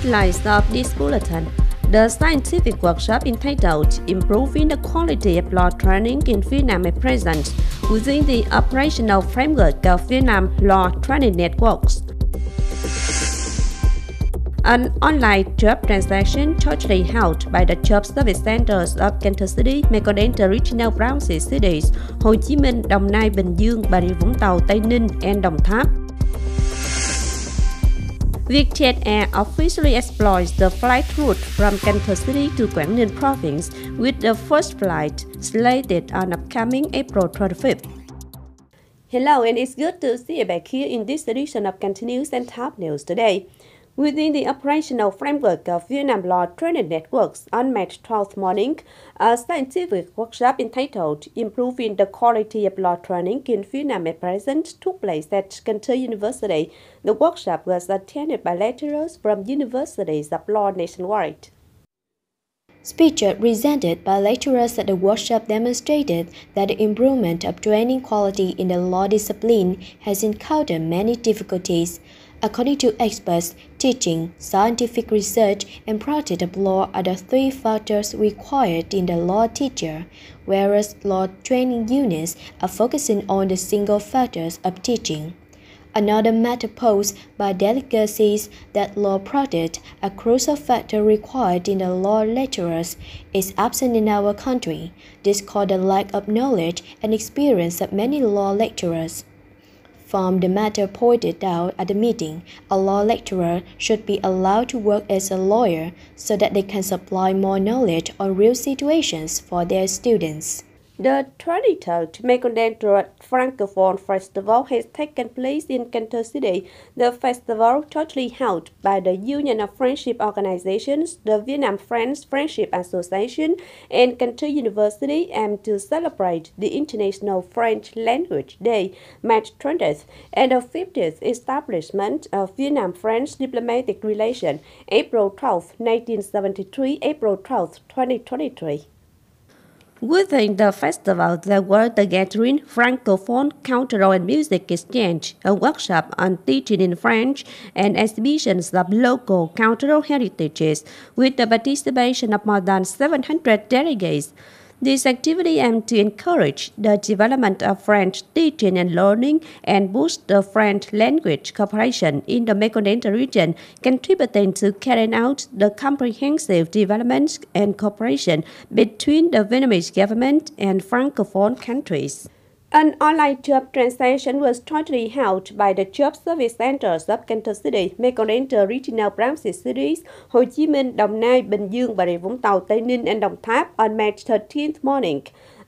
Headlines of this bulletin. The scientific workshop entitled Improving the Quality of Law Training in Vietnam is present within the operational framework of Vietnam Law Training Networks. An online job transaction jointly held by the Job Service Centers of Cần Thơ City, Mekong Regional Branches Cities, Hồ Chí Minh, Đồng Nai, Bình Dương, Bà Rịa Vũng Tàu, Tây Ninh, and Đồng Tháp Vietjet Air officially exploits the flight route from Cần Thơ City to Ninh Province with the first flight slated on upcoming April 25th. Hello and it's good to see you back here in this edition of Continuous and Top News today. Within the operational framework of Vietnam Law Training Networks on March 12th morning, a scientific workshop entitled Improving the Quality of Law Training in Vietnam at Present took place at Cần University. The workshop was attended by lecturers from universities of law nationwide. Speeches presented by lecturers at the workshop demonstrated that the improvement of training quality in the law discipline has encountered many difficulties. According to experts, teaching, scientific research, and practice of law are the three factors required in the law teacher, whereas law training units are focusing on the single factors of teaching. Another matter posed by delegacies that law practice, a crucial factor required in the law lecturers, is absent in our country. This called the lack of knowledge and experience of many law lecturers. From the matter pointed out at the meeting, a law lecturer should be allowed to work as a lawyer so that they can supply more knowledge on real situations for their students. The 23rd Mekong Francophone Festival has taken place in Cần Thơ City. The festival, jointly held by the Union of Friendship Organizations, the Vietnam Friends Friendship Association, and Cần Thơ University, aimed to celebrate the International French Language Day, March 20th, and the 50th establishment of Vietnam-French diplomatic relations, April 12, 1973, April 12, 2023. Within the festival, there were the gathering, Francophone cultural and music exchange, a workshop on teaching in French, and exhibitions of local cultural heritages, with the participation of more than 700 delegates. This activity aims to encourage the development of French teaching and learning and boost the French language cooperation in the Mekong region, contributing to carrying out the comprehensive development and cooperation between the Vietnamese government and Francophone countries. An online job translation was jointly held by the Job Service Centers of Cần Thơ City, Delta Regional Branches Cities, Hồ Chí Minh, Đồng Nai, Bình Dương, Bà Rịa Vũng Tàu, Tây Ninh, and Đồng Tháp on March 13th morning.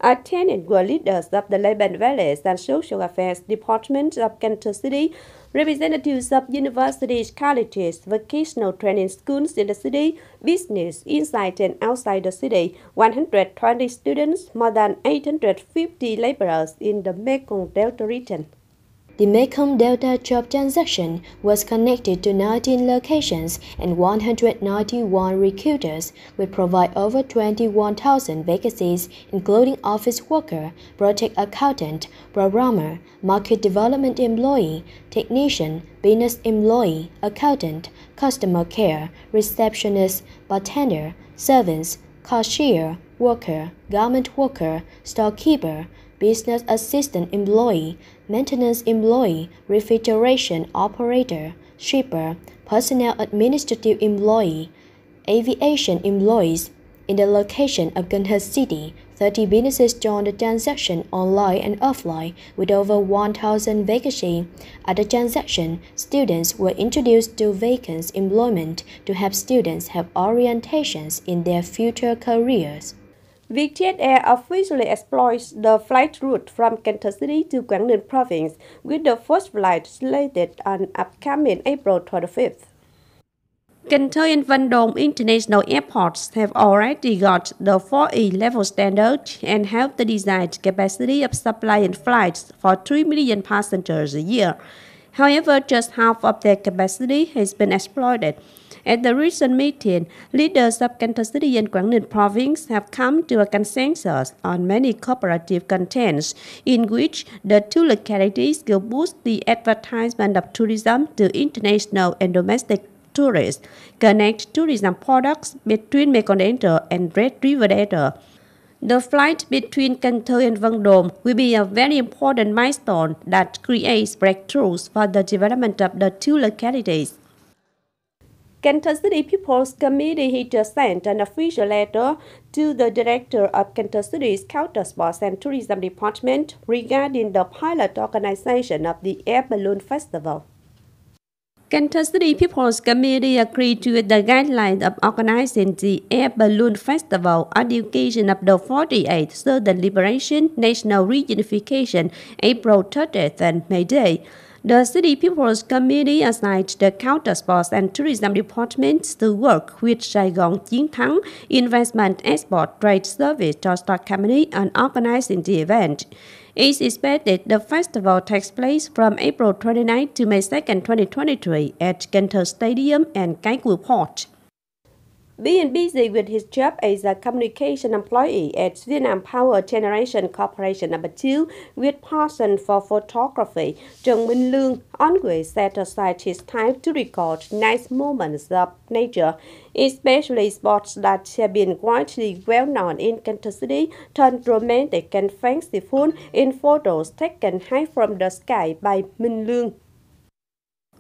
Attending were leaders of the Labor and Values and Social Affairs Department of Cần Thơ City, representatives of universities, colleges, vocational training schools in the city, business inside and outside the city, 120 students, more than 850 laborers in the Mekong Delta region. The Mekong Delta job transaction was connected to 19 locations and 191 recruiters, which provide over 21,000 vacancies, including office worker, project accountant, programmer, market development employee, technician, business employee, accountant, customer care, receptionist, bartender, servants, cashier, worker, garment worker, storekeeper, business assistant employee, maintenance employee, refrigeration operator, shipper, personnel administrative employee, aviation employees. In the location of Cần Thơ City, 30 businesses joined the transaction online and offline with over 1,000 vacancies. At the transaction, students were introduced to vacant employment to help students have orientations in their future careers. Vietjet Air officially exploits the flight route from Cần Thơ City to Ninh Province with the first flight slated on upcoming April 25th. Cần Thơ and Đồn International Airports have already got the 4E level standard and have the designed capacity of supplying flights for 3 million passengers a year. However, just half of their capacity has been exploited. At the recent meeting, leaders of Cần Thơ City and Ninh province have come to a consensus on many cooperative contents in which the two localities will boost the advertisement of tourism to international and domestic tourists, connect tourism products between Mekong Delta and Red River Delta. The flight between Thơ and Đồn will be a very important milestone that creates breakthroughs for the development of the two localities. Thơ City People's Committee just sent an official letter to the director of Thơ City's Sports and Tourism Department regarding the pilot organization of the Air Balloon Festival. Thơ City People's Committee agreed to the guidelines of organizing the Air Balloon Festival on the occasion of the 48th Southern Liberation National Reunification, April 30th and May Day. The City People's Committee assigned the Counter Sports and Tourism Department to work with Saigon Thắng Investment Export Trade Service Transport Company on organizing the event. It's expected the festival takes place from April 29 to May 2, 2023 at Cần Stadium and Cua Port. Being busy with his job as a communication employee at Vietnam Power Generation Corporation number 2 with passion for photography, Trần Minh Lương always set aside his time to record nice moments of nature, especially spots that have been widely well known in Cần Thơ City, turned romantic and fanciful in photos taken high from the sky by Minh Lương.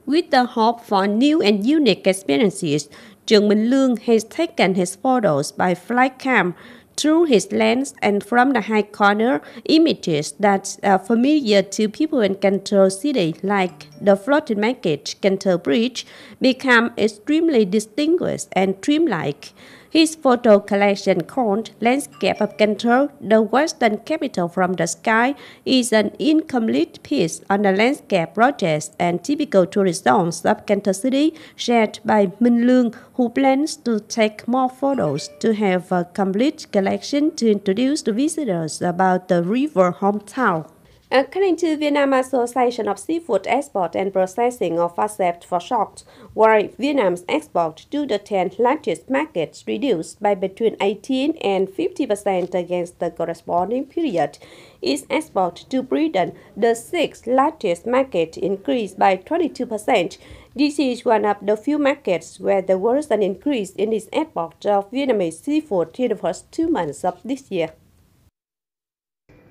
With the hope for new and unique experiences, Trương Minh Lương has taken his photos by flight cam through his lens and from the high corner images that are familiar to people in Cần Thơ City like the floating market, Cần Thơ Bridge, become extremely distinguished and dreamlike. His photo collection called Landscape of Cần Thơ, the Western Capital from the Sky, is an incomplete piece on the landscape projects and typical tourist zones of Cần Thơ City shared by Minh Lương, who plans to take more photos to have a complete collection to introduce to visitors about the river hometown. Uh, According to Vietnam Association of Seafood Export and Processing of ASEP for short, while Vietnam's export to the 10 largest markets reduced by between 18 and 50 percent against the corresponding period, its export to Britain, the sixth largest market, increased by 22 percent. This is one of the few markets where there was an increase in its export of Vietnamese seafood in the first two months of this year.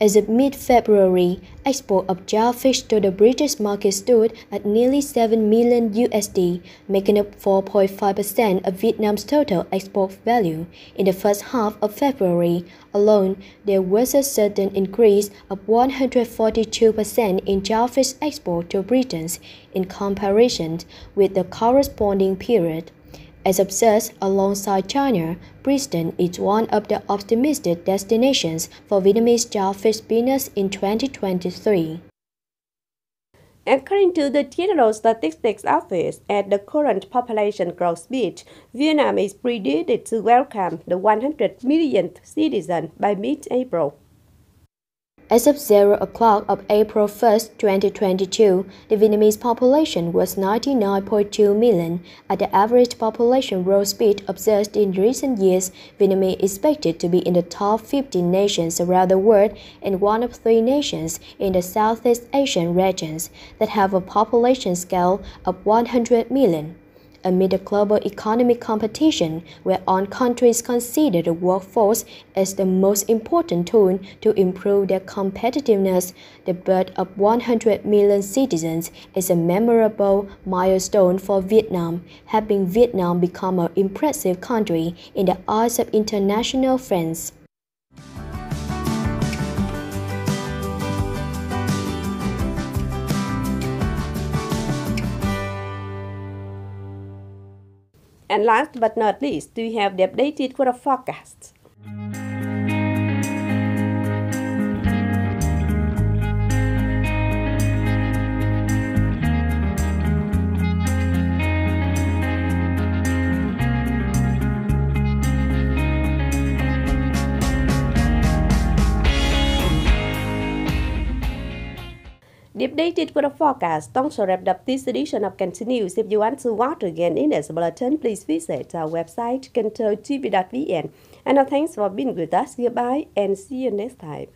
As of mid-February, export of tra fish to the British market stood at nearly 7 million USD, making up 4.5% of Vietnam's total export value. In the first half of February alone, there was a certain increase of 142% in tra fish export to Britain in comparison with the corresponding period. As observed alongside China, Britain is one of the optimistic destinations for Vietnamese starfish business in 2023. According to the General Statistics Office, at the current population growth speed, Vietnam is predicted to welcome the 100 millionth citizen by mid-April. As of 0 o'clock of April 1, 2022, the Vietnamese population was 99.2 million. At the average population growth speed observed in recent years, Vietnam is expected to be in the top 15 nations around the world and one of three nations in the Southeast Asian regions that have a population scale of 100 million amid a global economic competition where all countries consider the workforce as the most important tool to improve their competitiveness, the birth of 100 million citizens is a memorable milestone for Vietnam, having Vietnam become an impressive country in the eyes of international friends. And last but not least, we have the updated weather forecast. Updated weather forecast don't wrap up this edition of Cần Thơ News. If you want to watch again in this bulletin, please visit our website, canthotv.vn. And thanks for being with us. Goodbye and see you next time.